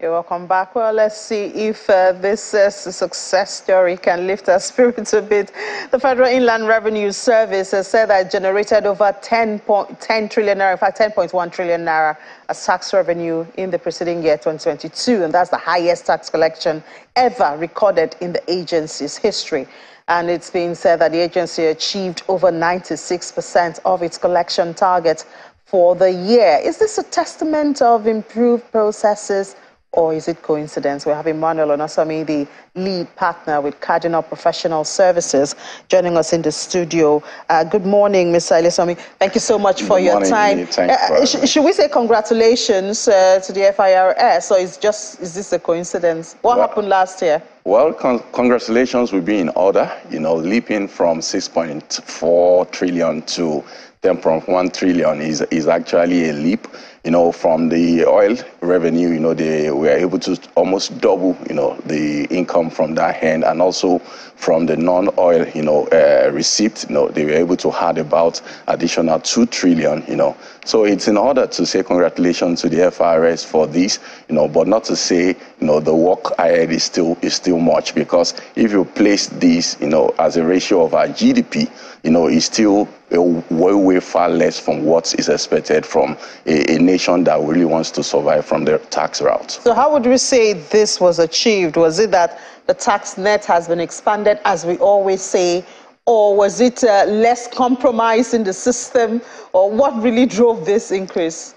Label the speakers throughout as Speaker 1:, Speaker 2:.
Speaker 1: You're welcome back. Well, let's see if uh, this uh, success story can lift our spirits a bit. The Federal Inland Revenue Service has said that it generated over 10, 10 trillion naira, in fact 10.1 trillion naira as tax revenue in the preceding year 2022, and that's the highest tax collection ever recorded in the agency's history. And it's been said that the agency achieved over 96% of its collection target for the year. Is this a testament of improved processes? Or is it coincidence? We're have Emmanuel Onasami, the lead partner with Cardinal Professional Services, joining us in the studio. Uh, good morning, Mr. Ilesami. Thank you so much for
Speaker 2: good
Speaker 1: your
Speaker 2: morning,
Speaker 1: time. Uh, sh should we say congratulations uh, to the FIRS, or is just is this a coincidence? What well, happened last year?
Speaker 2: Well, con congratulations will be in order. You know, leaping from 6.4 trillion to 10.1 trillion is is actually a leap you know, from the oil revenue, you know, they were able to almost double, you know, the income from that hand, and also from the non-oil, you know, uh, receipt, you know, they were able to add about additional two trillion, you know. So it's in order to say congratulations to the FIRS for this, you know, but not to say, you know, the work ahead is still is still much because if you place this, you know, as a ratio of our GDP, you know, it's still way, way far less from what is expected from a, a, nation that really wants to survive from the tax route.
Speaker 1: So how would we say this was achieved? Was it that the tax net has been expanded, as we always say, or was it uh, less compromise in the system, or what really drove this increase?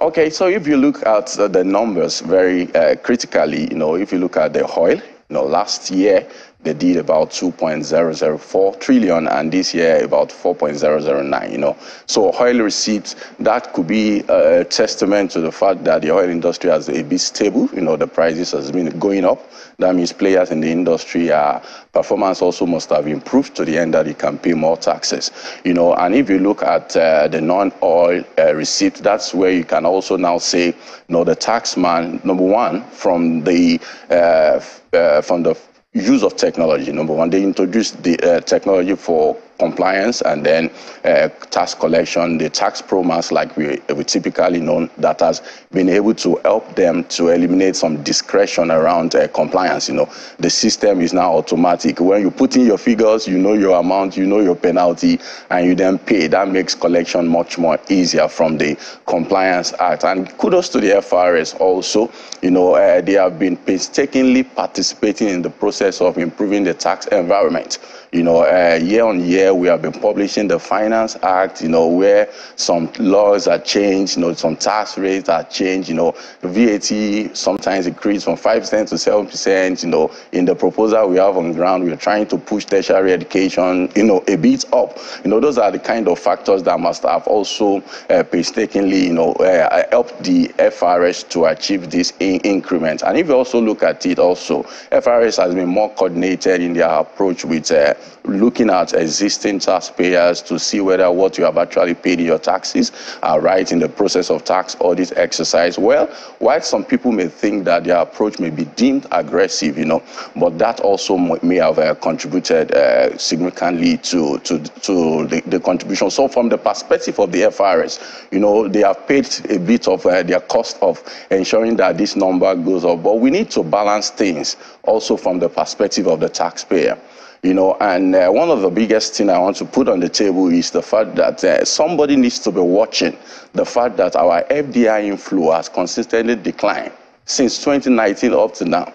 Speaker 2: Okay, so if you look at uh, the numbers very uh, critically, you know, if you look at the oil, you know, last year they did about 2.004 trillion and this year about 4.009 you know. So oil receipts that could be a testament to the fact that the oil industry has a bit stable you know the prices has been going up. That means players in the industry are performance also must have improved to the end that you can pay more taxes you know. And if you look at uh, the non-oil uh, receipt that's where you can also now say you know the tax man number one from the uh, uh from the use of technology. Number one, they introduced the uh, technology for compliance and then uh, tax collection, the tax promise like we, we typically know that has been able to help them to eliminate some discretion around uh, compliance. You know, the system is now automatic. When you put in your figures, you know your amount, you know your penalty, and you then pay. That makes collection much more easier from the Compliance Act. And kudos to the FRS also. You know, uh, they have been painstakingly participating in the process of improving the tax environment. You know, uh, year on year, we have been publishing the Finance Act, you know, where some laws are changed, you know, some tax rates are changed, you know, VAT sometimes increased from 5% to 7%, you know, in the proposal we have on ground, we're trying to push tertiary education, you know, a bit up. You know, those are the kind of factors that must have also uh, painstakingly, you know, uh, helped the FRS to achieve this in increment. And if you also look at it also, FRS has been more coordinated in their approach with uh, looking at existing taxpayers to see whether what you have actually paid in your taxes are right in the process of tax audit exercise. Well, while some people may think that their approach may be deemed aggressive, you know, but that also may have uh, contributed uh, significantly to, to, to the, the, contribution. So from the perspective of the FIRS, you know, they have paid a bit of uh, their cost of ensuring that this number goes up, but we need to balance things also from the perspective of the taxpayer. You know, and uh, one of the biggest thing I want to put on the table is the fact that uh, somebody needs to be watching the fact that our FDI inflow has consistently declined since 2019 up to now.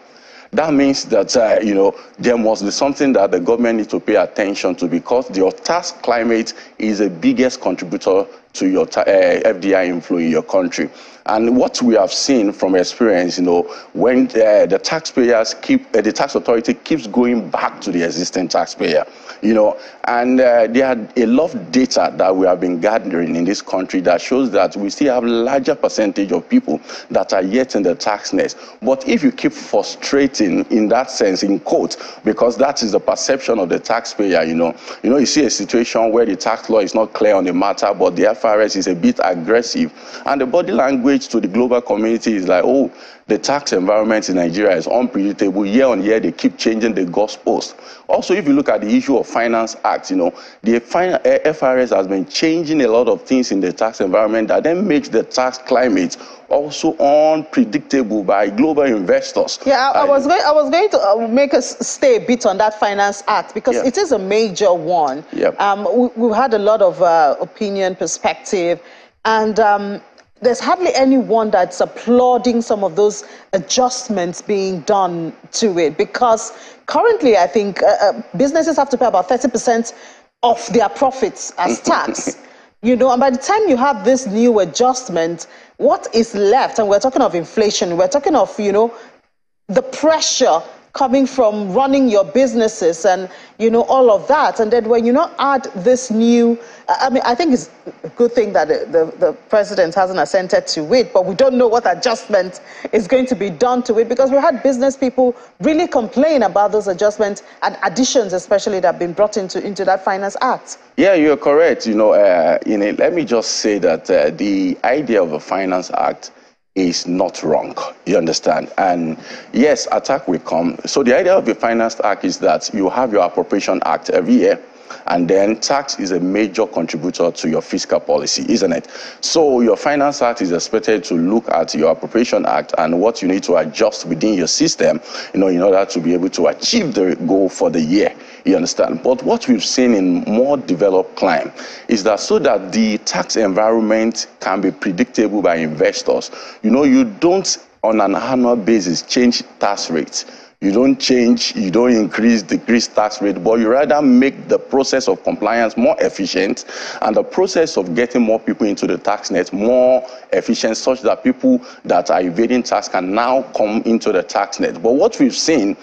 Speaker 2: That means that, uh, you know, there must be something that the government needs to pay attention to because the tax climate is the biggest contributor to your uh, FDI inflow in your country. And what we have seen from experience, you know, when uh, the taxpayers keep, uh, the tax authority keeps going back to the existing taxpayer, you know, and uh, there are a lot of data that we have been gathering in this country that shows that we still have a larger percentage of people that are yet in the tax nest. But if you keep frustrating in that sense, in quote, because that is the perception of the taxpayer, you know, you know, you see a situation where the tax law is not clear on the matter, but the FIRS is a bit aggressive, and the body language to the global community is like, oh, the tax environment in Nigeria is unpredictable. Year on year, they keep changing the goalpost. Also, if you look at the issue of Finance Act, you know, the FRS has been changing a lot of things in the tax environment that then makes the tax climate also unpredictable by global investors.
Speaker 1: Yeah, I, I was going, I was going to uh, make us stay a bit on that Finance Act because yeah. it is a major one.
Speaker 2: Yep.
Speaker 1: Um, we, have had a lot of uh, opinion, perspective, and um, there's hardly anyone that's applauding some of those adjustments being done to it because currently I think uh, uh businesses have to pay about 30% of their profits as tax. you know, and by the time you have this new adjustment, what is left? And we're talking of inflation, we're talking of, you know, the pressure coming from running your businesses and you know all of that. And then when you not add this new i mean i think it's a good thing that the, the, the, president hasn't assented to it but we don't know what adjustment is going to be done to it because we had business people really complain about those adjustments and additions especially that have been brought into into that finance act.
Speaker 2: Yeah you're correct. You know uh, you know let me just say that uh, the idea of a finance act is not wrong. You understand? And yes, attack will come. So the idea of the Finance Act is that you have your Appropriation Act every year. And then tax is a major contributor to your fiscal policy, isn't it? So your Finance Act is expected to look at your Appropriation Act and what you need to adjust within your system, you know, in order to be able to achieve the goal for the year. You understand? But what we've seen in more developed clime is that so that the tax environment can be predictable by investors, you know, you don't on an annual basis change tax rates you don't change, you don't increase, decrease tax rate, but you rather make the process of compliance more efficient and the process of getting more people into the tax net more efficient such that people that are evading tax can now come into the tax net. But what we've seen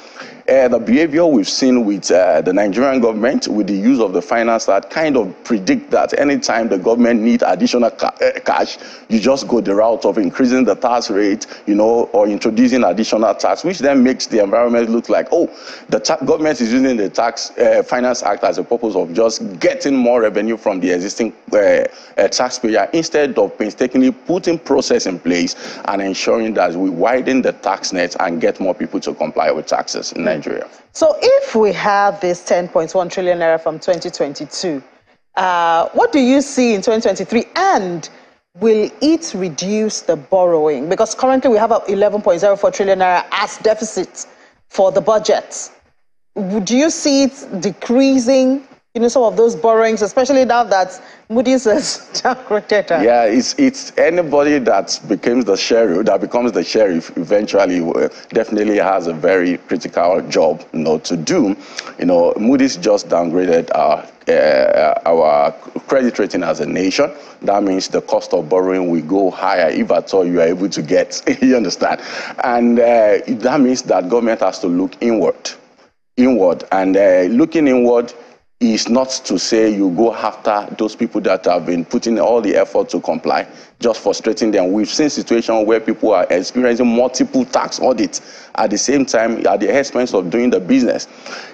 Speaker 2: uh, the behavior we've seen with uh, the Nigerian government, with the use of the finance that kind of predict that anytime the government need additional ca uh, cash, you just go the route of increasing the tax rate, you know, or introducing additional tax, which then makes the environment look like, oh, the government is using the tax finance act as a purpose of just getting more revenue from the existing taxpayer instead of painstakingly putting process in place and ensuring that we widen the tax net and get more people to comply with taxes in.
Speaker 1: So if we have this 10.1 trillion naira from 2022, uh, what do you see in 2023? And will it reduce the borrowing? Because currently we have 11.04 trillion naira as deficit for the budget. Do you see it decreasing you know, some of those borrowings, especially now that Moody's has downgraded.
Speaker 2: Yeah, it's it's anybody that becomes the sheriff, that becomes the sheriff, eventually uh, definitely has a very critical job, you know, to do. You know, Moody's just downgraded our uh, our credit rating as a nation. That means the cost of borrowing will go higher if at all you are able to get. you understand? And uh, that means that government has to look inward, inward, and uh, looking inward is not to say you go after those people that have been putting all the effort to comply, just frustrating them. We've seen situations where people are experiencing multiple tax audits at the same time at the expense of doing the business.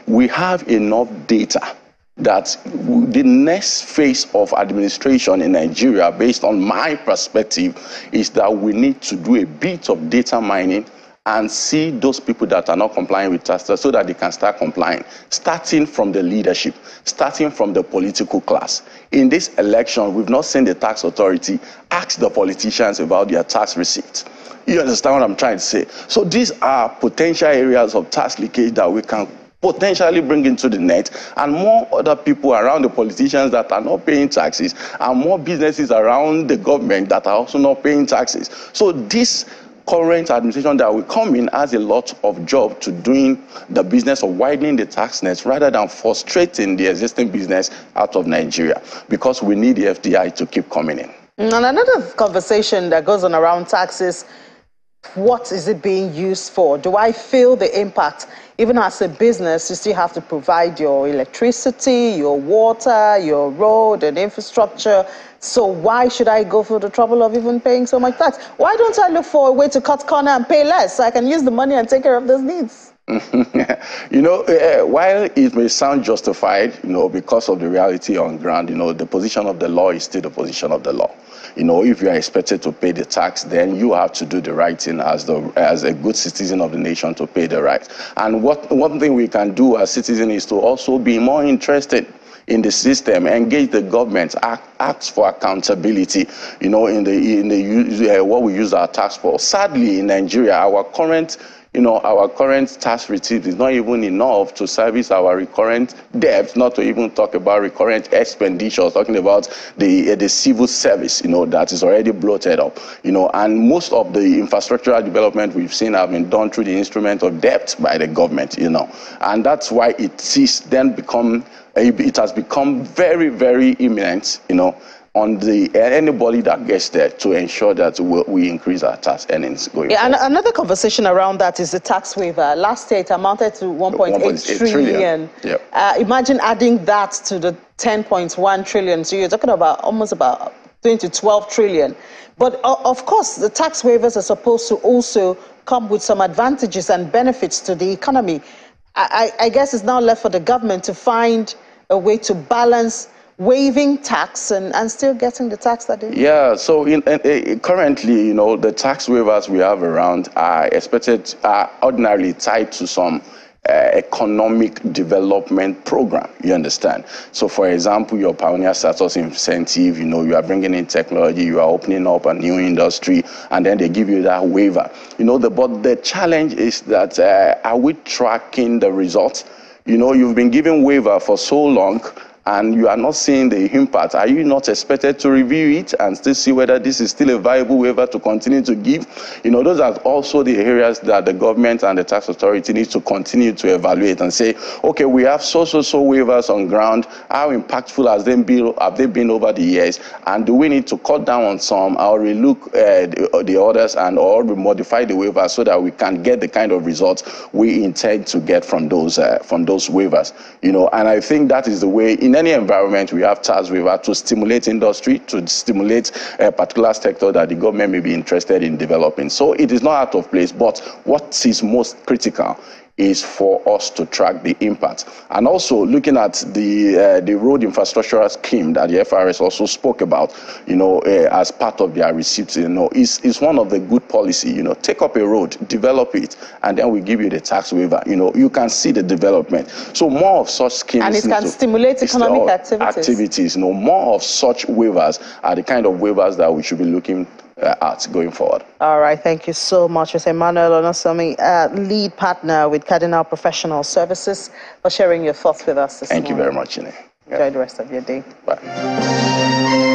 Speaker 2: We have enough data that the next phase of administration in Nigeria, based on my perspective, is that we need to do a bit of data mining and see those people that are not complying with TASTA so that they can start complying, starting from the leadership, starting from the political class. In this election, we've not seen the tax authority ask the politicians about their tax receipts. You understand what I'm trying to say? So these are potential areas of tax leakage that we can potentially bring into the net and more other people around the politicians that are not paying taxes and more businesses around the government that are also not paying taxes. So this current administration that will come in has a lot of job to doing the business of widening the tax nets rather than frustrating the existing business out of Nigeria because we need the FDI to keep coming in.
Speaker 1: And another conversation that goes on around taxes, what is it being used for? Do I feel the impact? Even as a business, you still have to provide your electricity, your water, your road and infrastructure so why should I go through the trouble of even paying so much tax? Why don't I look for a way to cut corner and pay less so I can use the money and take care of those needs?
Speaker 2: you know, uh, while it may sound justified, you know, because of the reality on ground, you know, the position of the law is still the position of the law. You know, if you are expected to pay the tax, then you have to do the right thing as the as a good citizen of the nation to pay the right. And what one thing we can do as citizens is to also be more interested in the system, engage the government, ask, ask for accountability, you know, in the, in the uh, what we use our tax for. Sadly, in Nigeria, our current you know, our current tax receipt is not even enough to service our recurrent debts, not to even talk about recurrent expenditures, talking about the, uh, the civil service, you know, that is already bloated up, you know, and most of the infrastructural development we've seen have been done through the instrument of debt by the government, you know, and that's why it is then become, it has become very, very imminent, you know, on the anybody that gets there to ensure that we, we increase our tax earnings going
Speaker 1: yeah,
Speaker 2: forward.
Speaker 1: And another conversation around that is the tax waiver. Last year it amounted to 1.8 trillion.
Speaker 2: Yep.
Speaker 1: Uh, imagine adding that to the 10.1 trillion. So you're talking about almost about 20 to 12 trillion. But uh, of course, the tax waivers are supposed to also come with some advantages and benefits to the economy. I, I guess it's now left for the government to find a way to balance waiving tax and, and still getting the tax that they
Speaker 2: Yeah, so in, in, currently, you know, the tax waivers we have around are expected, are ordinarily tied to some uh, economic development program, you understand? So, for example, your pioneer status incentive, you know, you are bringing in technology, you are opening up a new industry, and then they give you that waiver. You know, the, but the challenge is that uh, are we tracking the results? You know, you've been giving waiver for so long, and you are not seeing the impact, are you not expected to review it and still see whether this is still a viable waiver to continue to give? You know, those are also the areas that the government and the tax authority need to continue to evaluate and say, okay, we have so, so, so waivers on ground. How impactful has they been, have they been over the years? And do we need to cut down on some or relook uh, the, the others and or modify the waivers so that we can get the kind of results we intend to get from those, uh, from those waivers? You know, and I think that is the way in in any environment, we have tax waiver to stimulate industry, to stimulate a particular sector that the government may be interested in developing. So it is not out of place, but what is most critical is for us to track the impact. And also looking at the uh, the road infrastructure scheme that the FRS also spoke about, you know, uh, as part of their receipts, you know, is, is one of the good policy, you know, take up a road, develop it, and then we give you the tax waiver. You know, you can see the development. So more of such schemes.
Speaker 1: And it can stimulate economic activities.
Speaker 2: Activities, you know, more of such waivers are the kind of waivers that we should be looking at going forward.
Speaker 1: All right, thank you so much, Mr. Emmanuel Onosomi, uh, lead partner with Cardinal Professional Services, for sharing your thoughts with us this
Speaker 2: Thank
Speaker 1: morning.
Speaker 2: you very much, Ine.
Speaker 1: Enjoy yeah. the rest of your day.
Speaker 2: Bye.